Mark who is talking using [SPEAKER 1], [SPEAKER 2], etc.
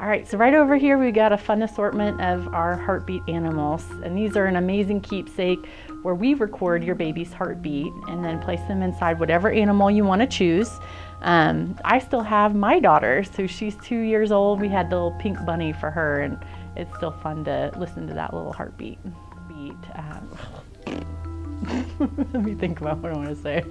[SPEAKER 1] All right, so right over here we got a fun assortment of our heartbeat animals. And these are an amazing keepsake where we record your baby's heartbeat and then place them inside whatever animal you want to choose. Um, I still have my daughter, so she's two years old. We had the little pink bunny for her, and it's still fun to listen to that little heartbeat. Beat. Um, let me think about what I want to say.